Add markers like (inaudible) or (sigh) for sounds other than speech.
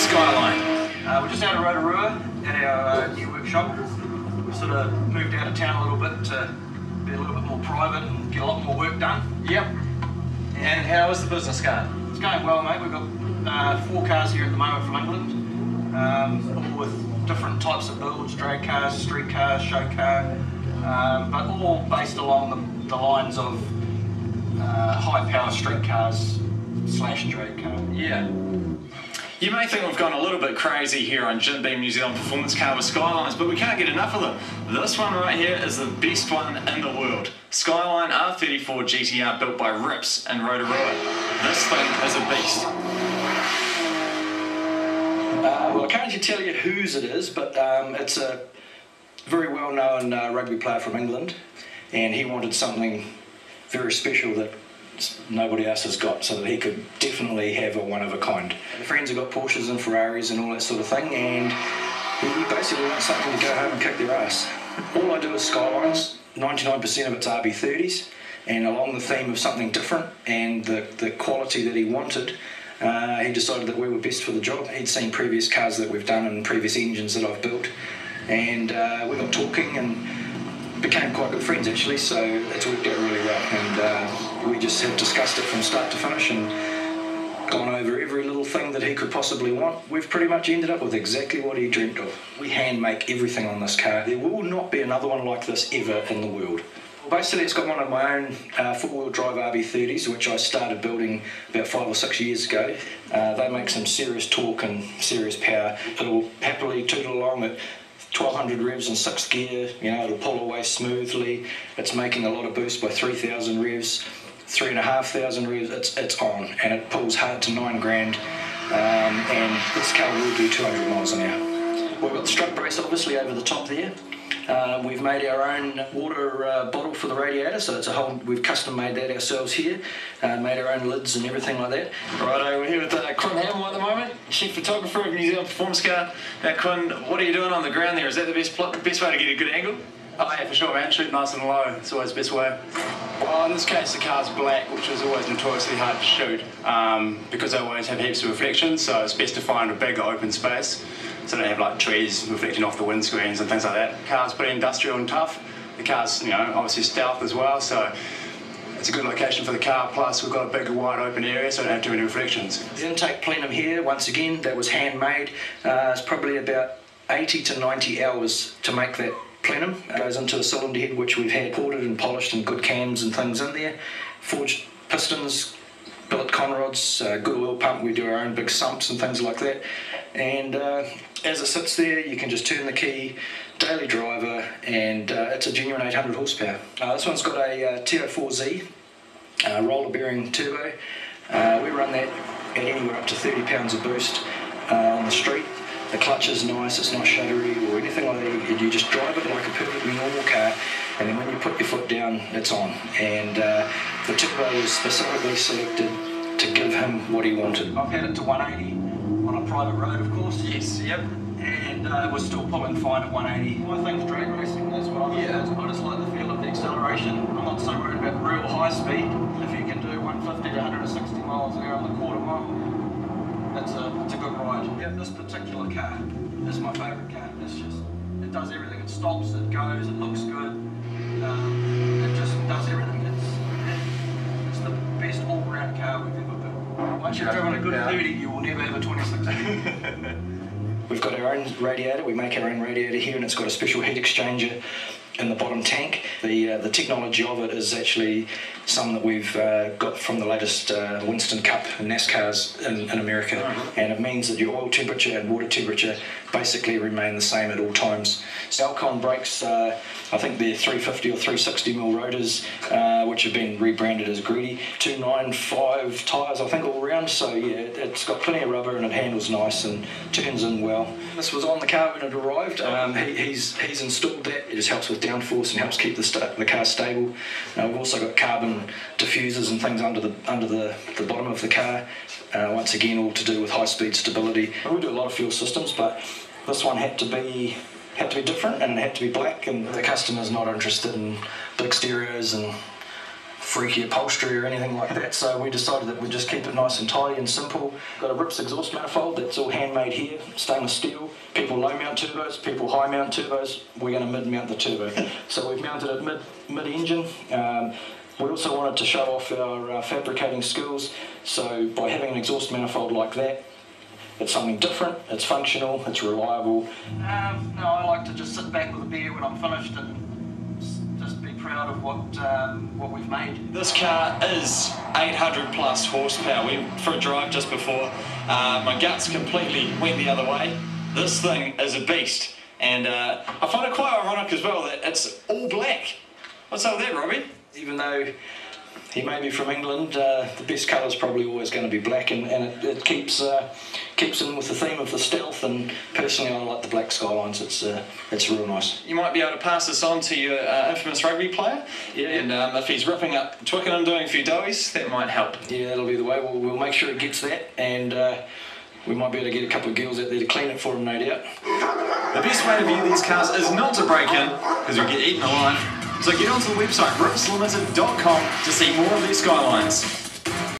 Skyline? Uh, we're just out of Rotorua at our uh, new workshop. We've sort of moved out of town a little bit to be a little bit more private and get a lot more work done. Yep. And how is the business going? It's going well, mate. We've got uh, four cars here at the moment from England, um, all with different types of builds, drag cars, street cars, show car, um, but all based along the, the lines of uh, high power street cars slash drag car. Yeah. You may think we've gone a little bit crazy here on Jim Beam New Zealand Performance Car with Skylines, but we can't get enough of them. This one right here is the best one in the world. Skyline R34 GTR built by Rips in Rotorua. This thing is a beast. Uh, well, I can't actually tell you whose it is, but um, it's a very well known uh, rugby player from England, and he wanted something very special that nobody else has got, so that he could definitely have a one of a kind. The friends have got Porsches and Ferraris and all that sort of thing, and he basically wants something to go home and kick their ass. All I do is Skylines, 99% of it's RB30s, and along the theme of something different and the, the quality that he wanted. Uh, he decided that we were best for the job. He'd seen previous cars that we've done and previous engines that I've built, and uh, we got talking and became quite good friends actually. So it's worked out really well, and uh, we just have discussed it from start to finish and gone over every little thing that he could possibly want. We've pretty much ended up with exactly what he dreamt of. We hand make everything on this car. There will not be another one like this ever in the world. Basically, it's got one of my own uh, four-wheel drive RB30s, which I started building about five or six years ago. Uh, they make some serious torque and serious power. It'll happily tootle along at 1200 revs in sixth gear. You know, it'll pull away smoothly. It's making a lot of boost by 3000 revs, three and a half thousand revs. It's it's on, and it pulls hard to nine grand. Um, and this car will do 200 miles an hour. We've got the strut brace obviously over the top there. Um, we've made our own water uh, bottle for the radiator, so it's a whole. We've custom made that ourselves here. Uh, made our own lids and everything like that. Right, we're here with uh, Quinn Hamill at the moment, chief photographer of New Zealand Performance Car. Now, Quinn, what are you doing on the ground there? Is that the best best way to get a good angle? Oh yeah, for sure, man. Shoot nice and low. It's always the best way. Well, in this case, the car's black, which is always notoriously hard to shoot um, because they always have heaps of reflections. So it's best to find a big open space, so they don't have like trees reflecting off the windscreens and things like that. The car's pretty industrial and tough. The car's, you know, obviously stealth as well. So it's a good location for the car. Plus, we've got a big, wide open area, so I don't have too many reflections. The intake plenum here, once again, that was handmade. Uh, it's probably about 80 to 90 hours to make that plenum. Goes into the cylinder head, which we've had ported and polished and good cams and things in there. Forged pistons, billet conrods, uh, good oil pump. We do our own big sumps and things like that. And uh, as it sits there, you can just turn the key, daily driver, and uh, it's a genuine 800 horsepower. Uh, this one's got a uh, TO4Z uh, roller bearing turbo. We run that at anywhere up to 30 pounds of boost on the street. The clutch is nice, it's not shuddery or anything like that. You just drive it like a perfectly normal car, and then when you put your foot down, it's on. And uh, the turbo was specifically selected to give him what he wanted. I've had it to 180 on a private road, of course. Yes, yep. And uh, it was still pulling fine at 180. My thing's drag racing, what I Yeah. I just like the feel of the acceleration. I'm not so worried about real high speed. If you can do 150 to 160 miles an hour on the quarter mile, that's a, it's a good ride. Yeah, this particular car is my favourite car. It's just, it does everything. It stops, it goes, it looks good. Um, it just does everything. It's, it, it's the best all-round car we've ever built. Once you've driven a good Yeah. 30, you will never have a 26. (laughs) We've got our own radiator. We make our own radiator here, and it's got a special heat exchanger in the bottom tank. The uh, the technology of it is actually some that we've uh, got from the latest uh, Winston Cup NASCARs in, in America, and it means that your oil temperature and water temperature basically remain the same at all times. Salcon brakes, uh, I think they're 350 or 360 mil rotors, uh, which have been rebranded as GReddy. 295 tyres, I think, all round. So yeah, it- it's got plenty of rubber and it handles nice and turns in well. This was on the car when it arrived. Um, he, he's he's installed that. It just helps with downforce and helps keep the sta- the car stable. Uh, we've also got carbon diffusers and things under the under the, the bottom of the car. Uh, once again, all to do with high speed stability. We do a lot of fuel systems, but this one had to be had to be different and had to be black. And the customer's not interested in big stereos and freaky upholstery or anything like that. So we decided that we'd just keep it nice and tidy and simple. Got a Rips exhaust manifold that's all handmade here, stainless steel. People low mount turbos, people high mount turbos. We're going to mid mount the turbo. (laughs) so we've mounted it mid mid engine. Um, we also wanted to show off our uh, fabricating skills. So by having an exhaust manifold like that, it's something different, it's functional, it's reliable. Um, no, I like to just sit back with a beer when I'm finished and just be proud of what um, what we've made. This car is 800 plus horsepower. We went for a drive just before. Uh, my guts completely went the other way. This thing is a beast, and uh, I find it quite ironic as well that it's all black. What's up with that, Robbie? Even though he may be from England, uh, the best colour is probably always going to be black, and, and it, it keeps uh, keeps in with the theme of the stealth. And personally, I like the black skylines. It's uh, it's real nice. You might be able to pass this on to your uh, infamous rugby player, Yeah. and um, if he's ripping up Twickenham doing a few doughies, that might help. Yeah, that'll be the way. We'll, we'll make sure it gets that, and uh, we might be able to get a couple of girls out there to clean it for him, no doubt. The best way to view these cars is not to break in, because you'll get eaten alive. So get onto the website ripslimited.com to see more of these skylines.